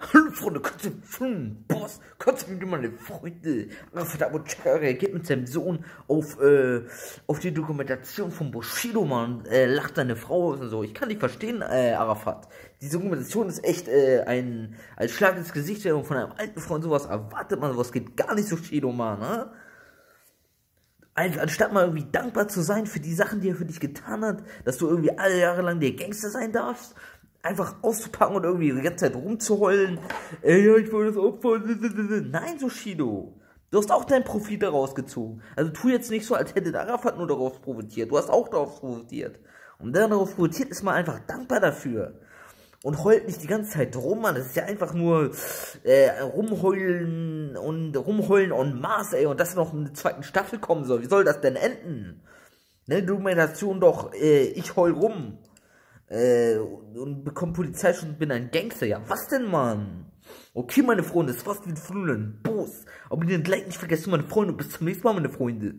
Hallo Freunde, kurze hm, Boss, kurze mit meine Freunde. Arafat Abu Chaka reagiert mit seinem Sohn auf, äh, auf die Dokumentation von Bushido, man. Äh, lacht seine Frau und so. Ich kann nicht verstehen, äh, Arafat. Die Dokumentation ist echt, äh, ein, als Schlag ins Gesicht und von einem alten Freund sowas erwartet man, sowas geht gar nicht so Shido, man, ne? Also, anstatt mal irgendwie dankbar zu sein für die Sachen, die er für dich getan hat, dass du irgendwie alle Jahre lang der Gangster sein darfst, einfach auszupacken und irgendwie die ganze Zeit rumzuheulen. Ey, ich wollte das Opfer. Nein, Sushido. Du hast auch deinen Profit daraus gezogen. Also tu jetzt nicht so, als hätte Arafat nur darauf profitiert. Du hast auch darauf profitiert. Und der darauf profitiert, ist mal einfach dankbar dafür. Und heult nicht die ganze Zeit rum, man. Das ist ja einfach nur äh, rumheulen und rumheulen und Maß, ey. Und dass noch eine zweite Staffel kommen soll. Wie soll das denn enden? Ne, Dokumentation doch, äh, ich heul rum äh, und bekomme Polizeischutz und bin ein Gangster. Ja, was denn, Mann? Okay, meine Freunde, das war's mit früheren Boss. Aber den Like nicht vergessen, meine Freunde. Bis zum nächsten Mal, meine Freunde.